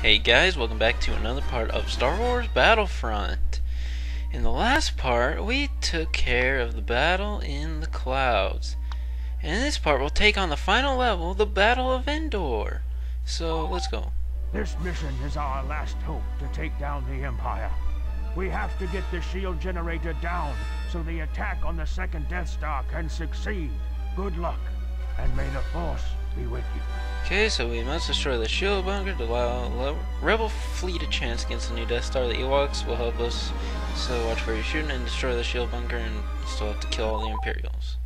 Hey guys, welcome back to another part of Star Wars Battlefront. In the last part, we took care of the battle in the clouds. And in this part, we'll take on the final level, the Battle of Endor. So, let's go. This mission is our last hope to take down the Empire. We have to get the shield generator down so the attack on the second Death Star can succeed. Good luck, and may the Force be with you. Okay, so we must destroy the shield bunker to allow Rebel fleet a chance against the new Death Star. The Ewoks will help us, so watch where you're shooting and destroy the shield bunker, and still have to kill all the Imperials.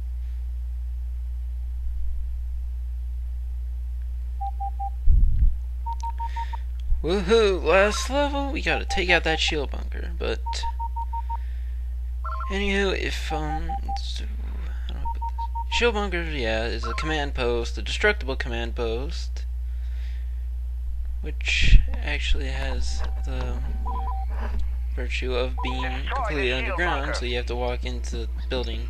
Woohoo! Last level, we gotta take out that shield bunker, but... Anywho, if, um... So, how do I put this? Shield bunker, yeah, is a command post, a destructible command post, which actually has the virtue of being completely underground, so you have to walk into the building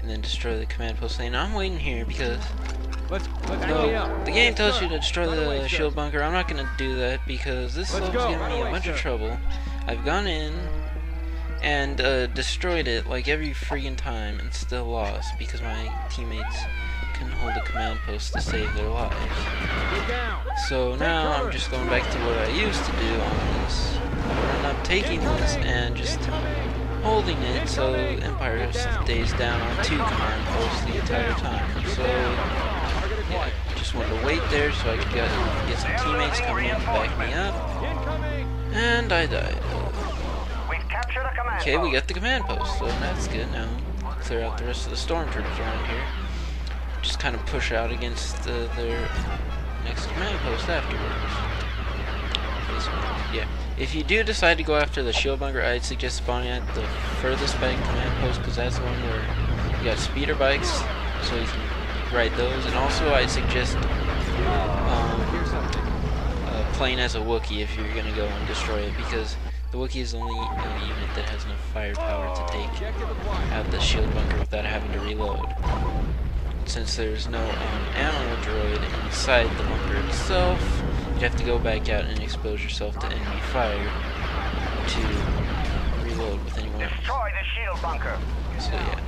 and then destroy the command post. And I'm waiting here because Let's let's no, the game tells you to destroy Right away, the shield bunker. I'm not gonna do that because this Let's level's go, giving me a away, bunch of trouble. I've gone in and uh, destroyed it like every freaking time and still lost because my teammates couldn't hold a command post to save their lives. So now I'm just going back to what I used to do on this. And I'm taking this and just holding it so Empire stays down on two command posts the entire time. So yeah, acquired. just wanted to wait there so I could get, get some teammates coming in to back me up. And I died. Okay, we got the command post, so that's good. Now clear out the rest of the stormtroopers around here. Just kind of push out against uh, their next command post afterwards. Yeah. If you do decide to go after the shield bunker, I'd suggest spawning at the furthest back command post because that's the one where you got speeder bikes, so you can ride those. And also, I'd suggest um, Here's uh, playing as a Wookiee if you're gonna go and destroy it because the Wookiee is the only uh, unit that has enough firepower to take out the shield bunker without having to reload. Since there's no um, ammo droid inside the bunker itself, you'd have to go back out and expose yourself to enemy fire to reload with anyone else. Destroy the shield bunker. So yeah,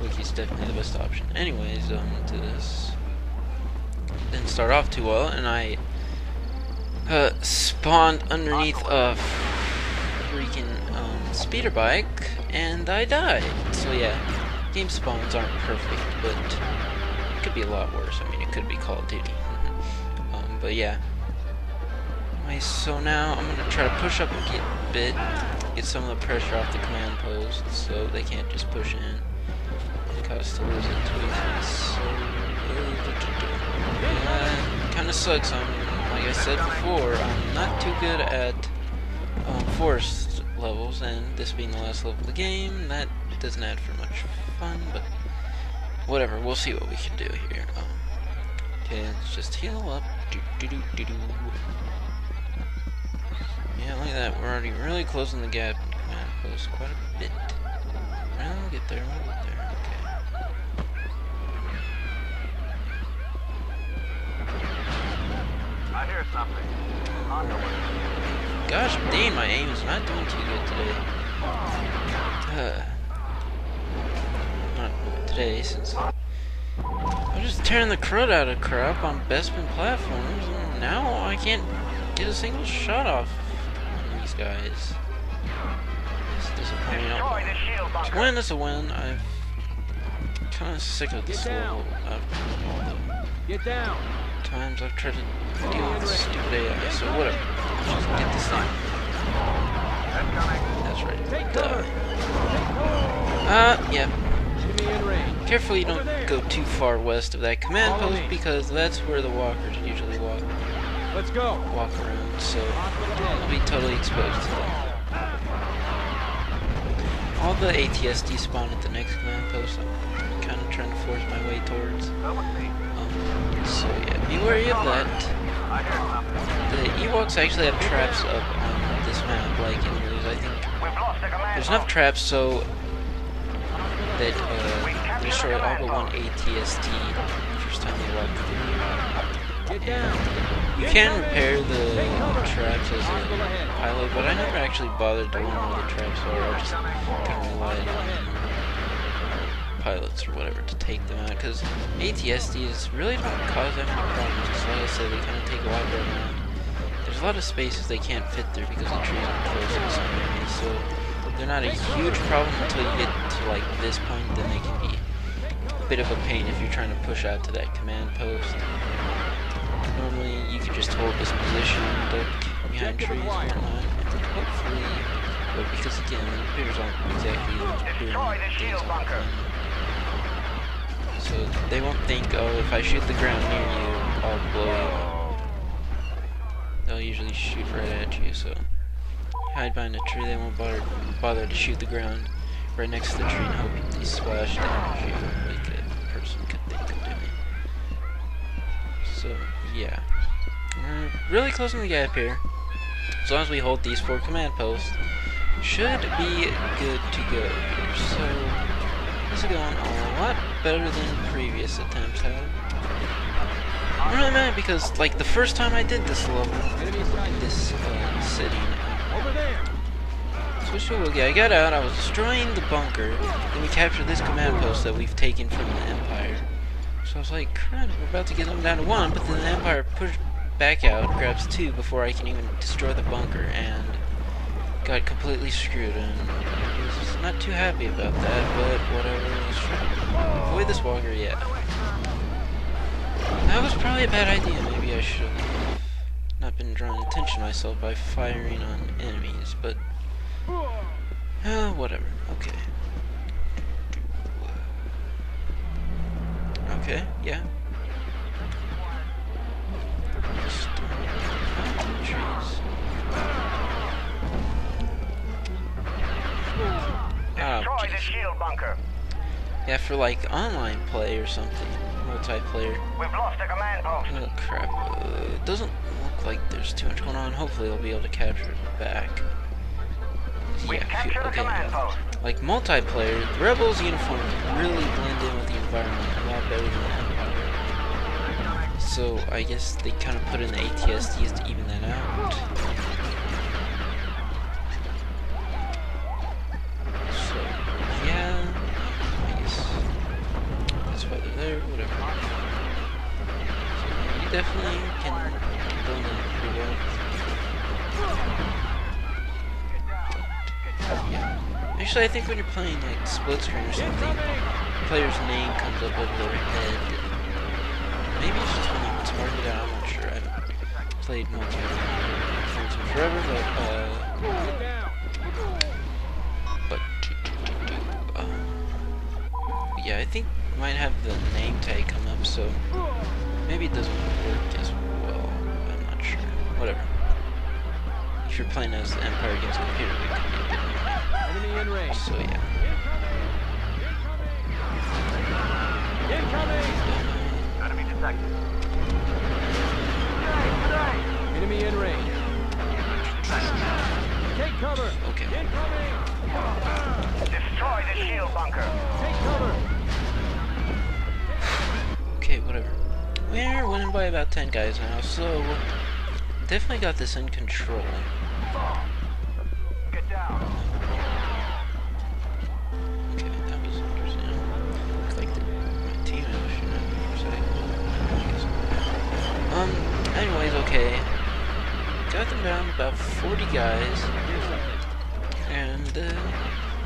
Wookiee's definitely the best option. Anyways, um, to this didn't start off too well, and I uh, spawned underneath a freaking um, speeder bike, and I died. So yeah, game spawns aren't perfect, but it could be a lot worse. I mean, it could be Call of Duty. um, but yeah. Anyway, so now I'm gonna try to push up a bit, get some of the pressure off the command post, so they can't just push in. Cause to lose it to. So, uh, kind of sucks. I'm, like I said before, I'm not too good at um, forest levels, and this being the last level of the game, that doesn't add for much fun. But whatever, we'll see what we can do here. Um, okay, let's just heal up. Do, do, do, do, do. Yeah, look at that. We're already really closing the gap command post quite a bit. Well, we'll get there. We'll get there. Okay. I hear something. On the way. Gosh, damn, my aim is not doing too good today. Uh, not today, since I'm just tearing the crud out of crap on Bespin platforms, and now I can't get a single shot off on these guys. It's disappointing. It's a win, it's a win. I'm kind of sick of this level. Of all the Get down. times I've tried to deal with this stupid AI, so whatever. Get. That's right. Take cover. Uh, yeah. Enemy in range. Careful you don't go too far west of that command post because that's where the walkers usually walk Let's go. walk around, so you'll be totally exposed to that. All the ATST spawn at the next command post. I'm kind of trying to force my way towards. Come with me. Um, so yeah, be wary of that. The Ewoks actually have traps up on this map, like in others. I think there's enough traps so that uh, destroy all but one ATST first time they walk through. You can repair the traps as a pilot, but I never actually bothered to learn where the traps are. I just kind of relied on pilots or whatever to take them out because ATSTs really don't cause that many problems. Just like I said, they kind of take a to go around. There's a lot of spaces they can't fit through because the trees are close so they're not a huge problem until you get to like this point. Then they can be a bit of a pain if you're trying to push out to that command post. Normally, you can just hold this position, duck behind trees and whatnot, and hopefully, but because again, the computers aren't exactly doing things shield So they won't think, oh, if I shoot the ground near you, I'll blow you. They'll usually shoot right at you, so hide behind a tree, they won't bother, bother to shoot the ground right next to the tree and hope they splash damage you like a person could think of doing. So, yeah. We're really closing the gap here. As long as we hold these four command posts, should be good to go here. So, this is going a lot better than previous attempts have. I'm really mad because, like, the first time I did this level, this uh, city, Over. Switch to Wookiee. I got out, I was destroying the bunker, then we captured this command post that we've taken from the Empire. So I was like, crap, we're about to get them down to one, but then the Empire pushed back out, grabs two before I can even destroy the bunker, and got completely screwed, and was not too happy about that, but whatever. Avoid this walker, yeah. That was probably a bad idea, maybe I should have not been drawing attention to myself by firing on enemies, but uh, whatever. Okay. Okay, yeah. Oh, Destroy the shield bunker. Yeah, for like online play or something, multiplayer. We've lost the command post. Oh crap! Uh, it doesn't look like there's too much going on. Hopefully, I'll be able to capture it back. We've Yeah, captured phew, the okay. command post. Like multiplayer, the Rebels uniforms really blend in with the environment a lot better than the Empire. So I guess they kind of put in the ATSTs to even that out. So yeah, I guess that's why they're there. Whatever. So you definitely can. Yeah. Actually, I think when you're playing like split screen or something, player's name comes up over their head. Maybe it's just when it's marked out. I'm not sure. I haven't played multiplayer forever, but uh, but um, yeah, I think might have the name tag come up, so maybe it doesn't work as well. I'm not sure. Whatever. If you're playing as the Empire against computer, it could be a bit Enemy in range. So yeah. Incoming. Uh, Enemy detected. We're winning by about 10 guys now, so definitely got this in control. Get down. Okay, that was interesting. Looks like the, my team is shooting at me for a second. Um, anyways, okay. Got them down about 40 guys, and uh,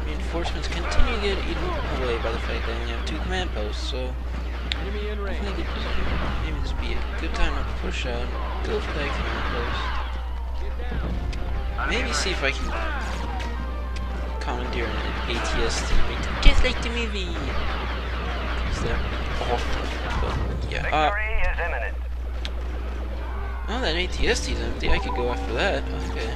reinforcements continue to get eaten away by the fact that I only have two command posts, so Enemy in range. think maybe this would be a good time to push out, go for that command Get down. post. Maybe see if I can commandeer an ATS teammate, just like the movie. Because they're awful. But yeah, uh, Victory is imminent. oh, that ATS is empty. I could go after that. Okay.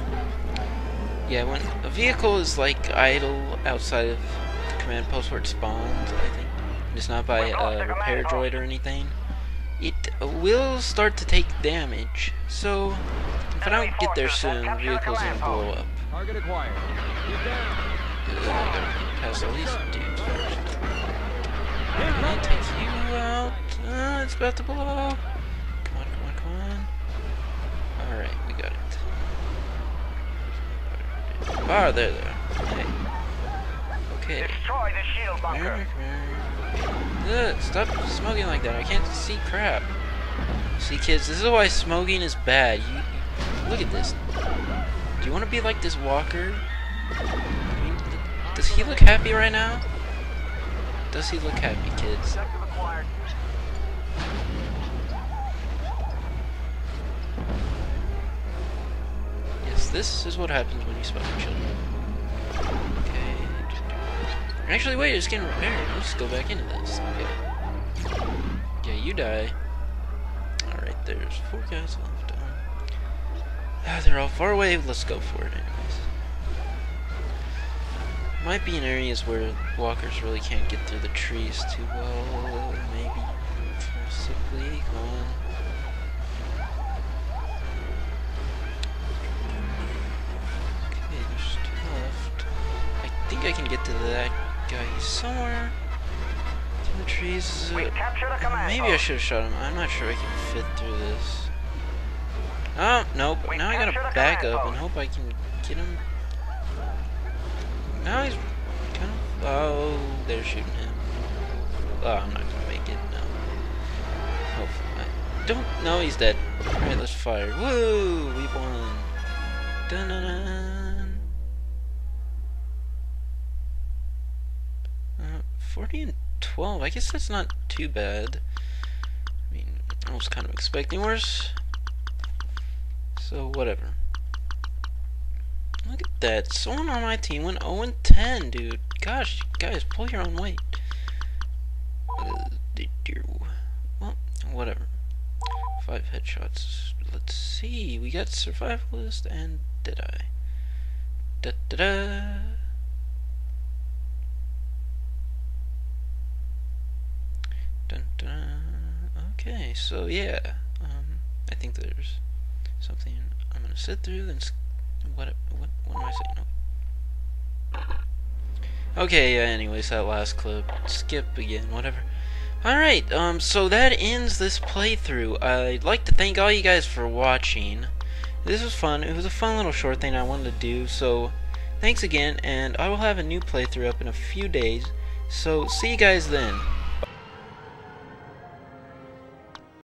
Yeah, when a vehicle is like idle outside of the command post where it spawns, I think, and it's not by a the repair droid or anything, it will start to take damage. So, if I don't get there soon, the captured vehicle's gonna blow up. Target acquired. Get down. I gotta get past all these dudes first. Can I Incoming. you out? Uh, it's about to blow. Come on, come on, come on. Alright, we got it. Ah, there, there. Hey. Okay. Destroy the shield Come here, bunker. come. Ugh, stop smoking like that. I can't see crap. See, kids, this is why smoking is bad. You, you look at this. Do you want to be like this walker? I mean, th- does he look happy right now? Does he look happy, kids? Yes, this is what happens when you smoke children. Actually, wait, it's getting repaired. Let's go back into this. Okay. Yeah, you die. Alright, there's four guys left. Um, ah, they're all far away. Let's go for it, anyways. Might be in areas where walkers really can't get through the trees too well. Maybe. Possibly. Go on. Okay, there's two left. I think I can get to that guy somewhere. Through the trees. We captured a command Maybe I should have shot him. I'm not sure I can fit through this. Oh, nope. We now I gotta back up and hope I can get him. Now he's kind of. Oh, they're shooting him. Oh, I'm not gonna make it. No. Hopefully. I don't. No, he's dead. Alright, let's fire. Woo! We won. Dun dun dun. 40 and 12. I guess that's not too bad. I mean, I was kind of expecting worse. So, whatever. Look at that. Someone on my team went 0 and 10, dude. Gosh, guys, pull your own weight. Uh, well, whatever. Five headshots. Let's see. We got survivalist and did I? Da da da. Dun, dun. Okay, so yeah, um, I think there's something I'm gonna sit through. Then what? What? What am I saying? No. Okay. Yeah. Anyways, that last clip. Skip again. Whatever. Alright, um, so that ends this playthrough. I'd like to thank all you guys for watching. This was fun. It was a fun little short thing I wanted to do, so thanks again, and I will have a new playthrough up in a few days. So, see you guys then.